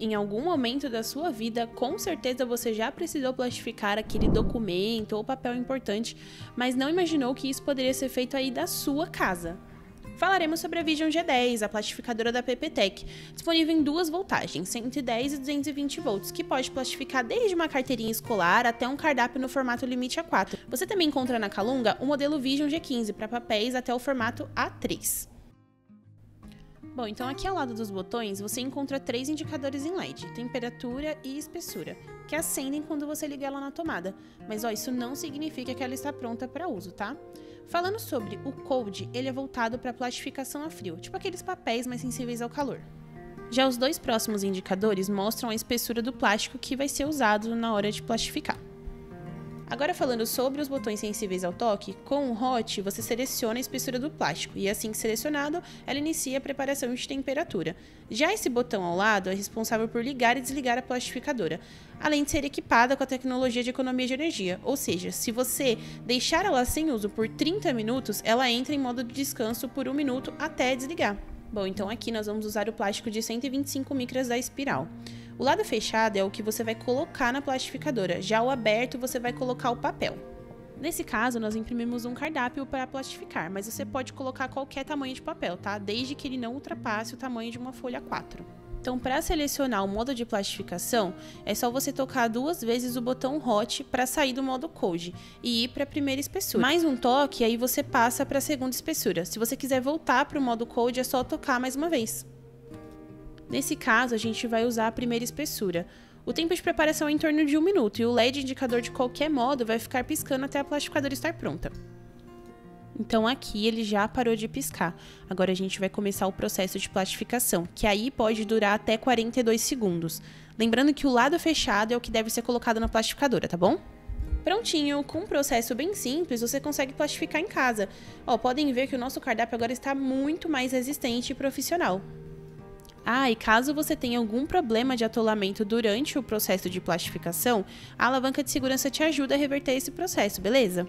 Em algum momento da sua vida, com certeza você já precisou plastificar aquele documento ou papel importante, mas não imaginou que isso poderia ser feito aí da sua casa. Falaremos sobre a Vision G10, a plastificadora da PPTech, disponível em duas voltagens, 110 e 220 volts, que pode plastificar desde uma carteirinha escolar até um cardápio no formato limite A4. Você também encontra na Calunga o modelo Vision G15 para papéis até o formato A3. Bom, então aqui ao lado dos botões você encontra três indicadores em LED, temperatura e espessura, que acendem quando você liga ela na tomada. Mas ó, isso não significa que ela está pronta para uso, tá? Falando sobre o Code, ele é voltado para plastificação a frio, tipo aqueles papéis mais sensíveis ao calor. Já os dois próximos indicadores mostram a espessura do plástico que vai ser usado na hora de plastificar. Agora falando sobre os botões sensíveis ao toque, com o Hot você seleciona a espessura do plástico e assim que selecionado, ela inicia a preparação de temperatura. Já esse botão ao lado é responsável por ligar e desligar a plastificadora, além de ser equipada com a tecnologia de economia de energia, ou seja, se você deixar ela sem uso por 30 minutos, ela entra em modo de descanso por um minuto até desligar. Bom, então aqui nós vamos usar o plástico de 125 micras da espiral. O lado fechado é o que você vai colocar na plastificadora, já o aberto você vai colocar o papel. Nesse caso, nós imprimimos um cardápio para plastificar, mas você pode colocar qualquer tamanho de papel, tá? Desde que ele não ultrapasse o tamanho de uma folha 4. Então, para selecionar o modo de plastificação, é só você tocar duas vezes o botão Hot para sair do modo Code e ir para a primeira espessura. Mais um toque, aí você passa para a segunda espessura. Se você quiser voltar para o modo Code, é só tocar mais uma vez. Nesse caso, a gente vai usar a primeira espessura. O tempo de preparação é em torno de um minuto e o LED indicador de qualquer modo vai ficar piscando até a plastificadora estar pronta. Então aqui ele já parou de piscar. Agora a gente vai começar o processo de plastificação, que aí pode durar até 42 segundos. Lembrando que o lado fechado é o que deve ser colocado na plastificadora, tá bom? Prontinho, com um processo bem simples, você consegue plastificar em casa. Ó, podem ver que o nosso cardápio agora está muito mais resistente e profissional. Ah, e caso você tenha algum problema de atolamento durante o processo de plastificação, a alavanca de segurança te ajuda a reverter esse processo, beleza?